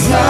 It's not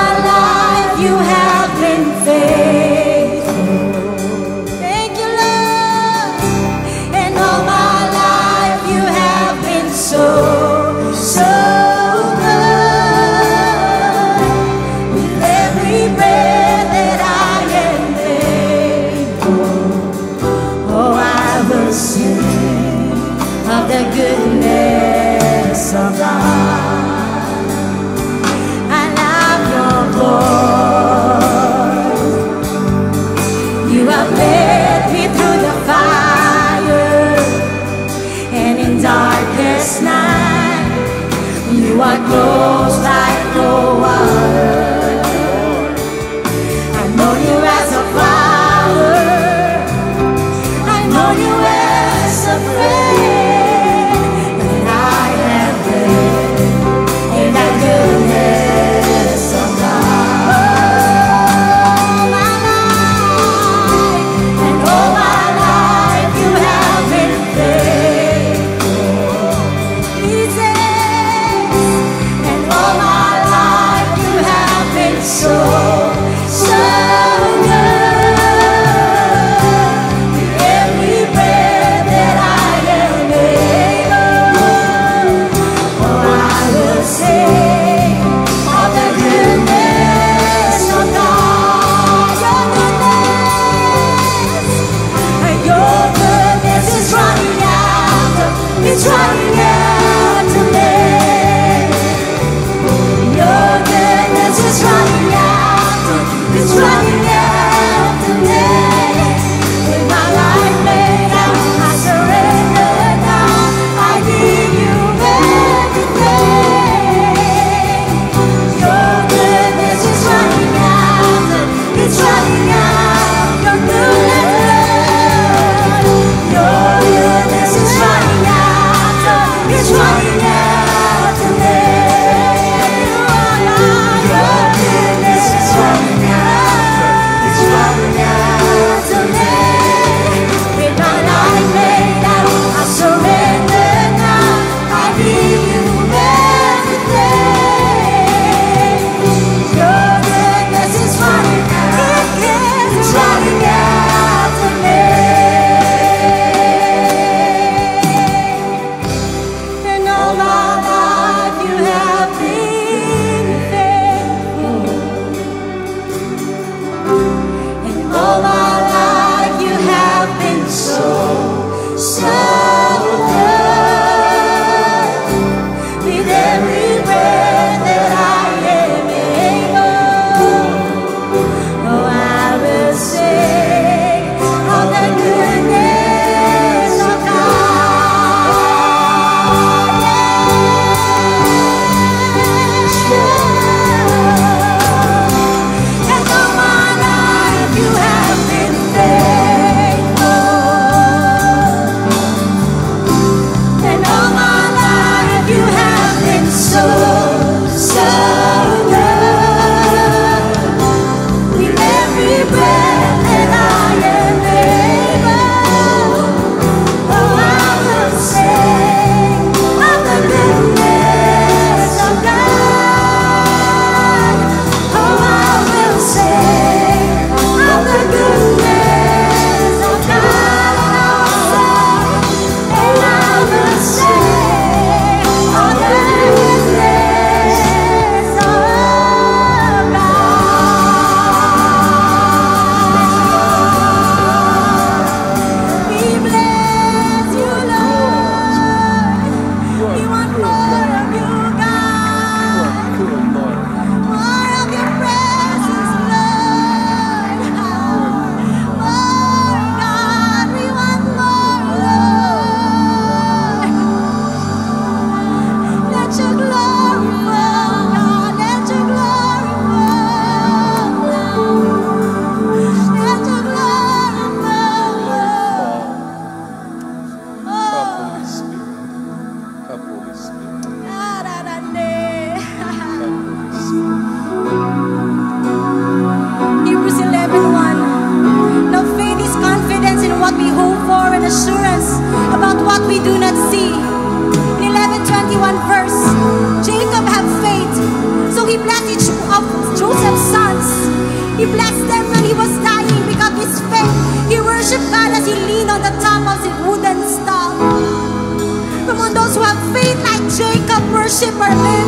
worship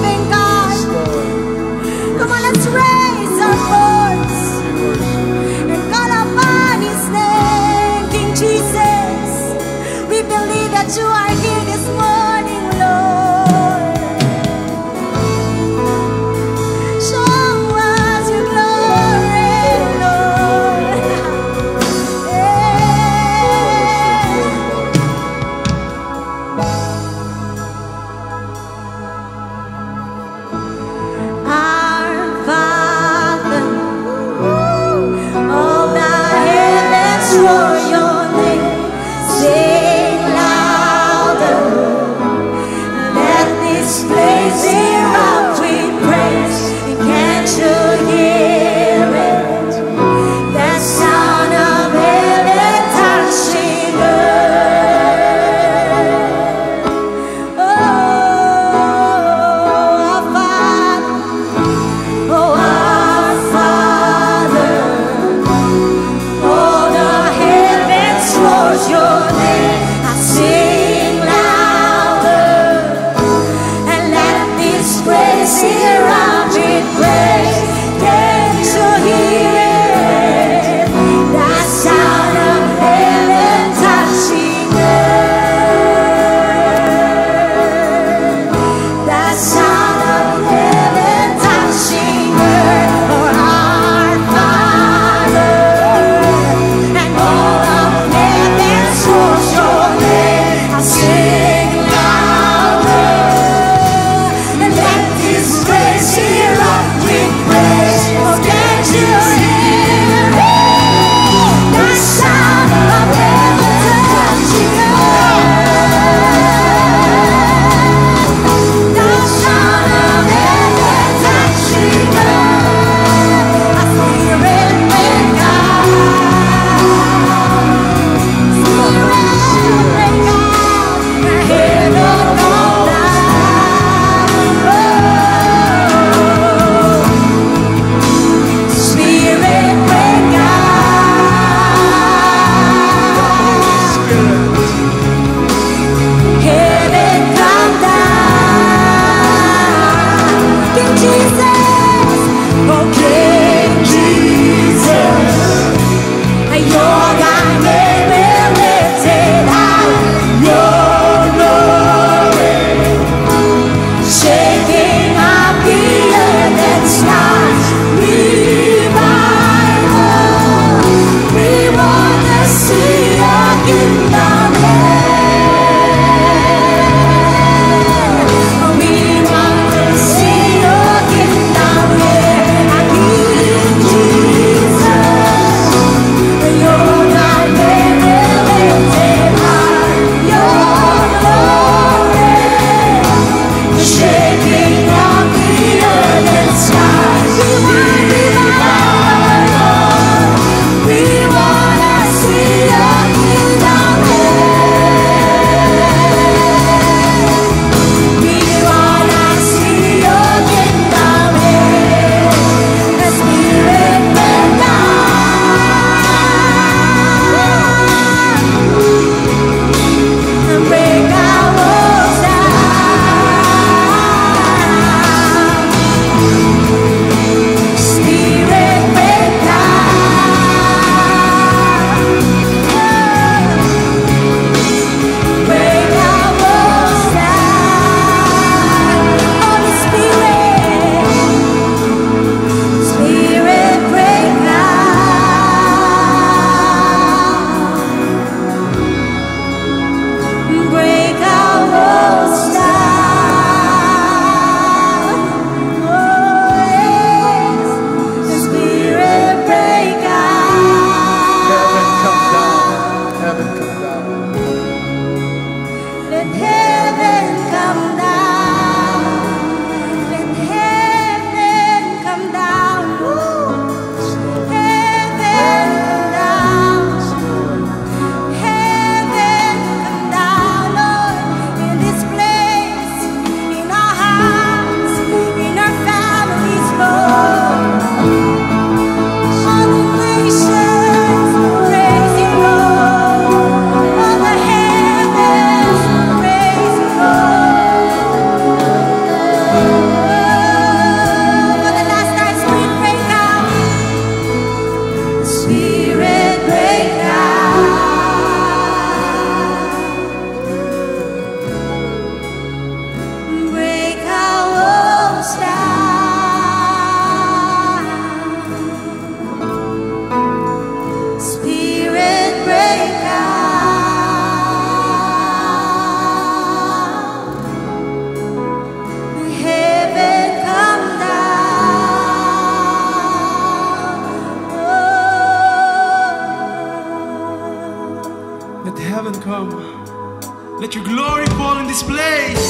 Your glory fall in this place.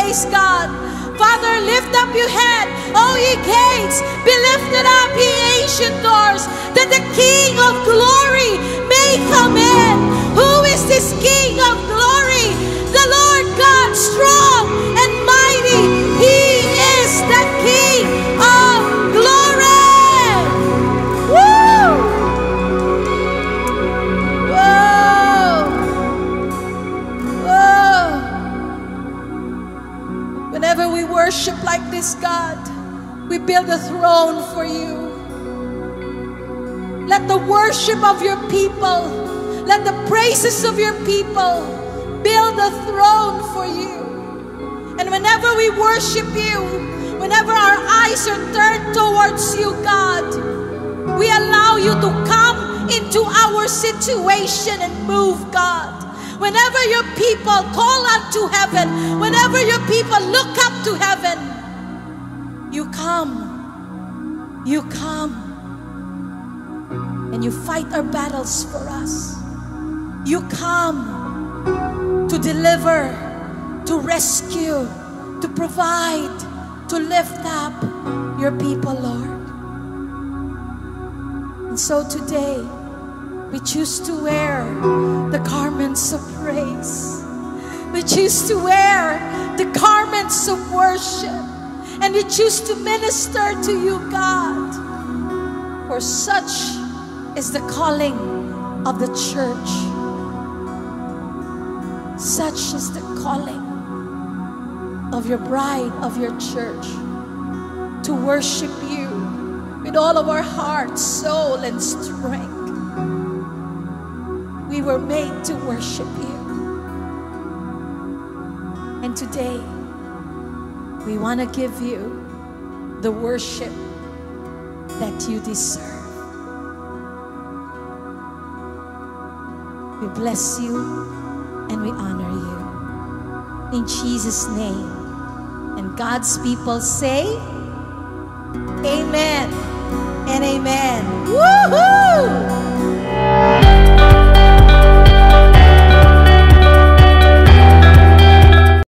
Place, God. Father, lift up your head, O ye gates. Be lifted up, ye ancient doors, that the King of glory may come in. Who is this King of glory? The Lord God, strong worship like this, God, we build a throne for you. Let the worship of your people, let the praises of your people build a throne for you. And whenever we worship you, whenever our eyes are turned towards you, God, we allow you to come into our situation and move, God. Whenever your people call unto heaven, whenever your people look up to heaven, you come. You come. And you fight our battles for us. You come to deliver, to rescue, to provide, to lift up your people, Lord. And so today, we choose to wear the garments of praise. We choose to wear the garments of worship. And we choose to minister to you, God. For such is the calling of the church. Such is the calling of your bride, of your church, to worship you with all of our heart, soul, and strength. We were made to worship you. And today, we want to give you the worship that you deserve. We bless you and we honor you. In Jesus' name. And God's people say, Amen and amen.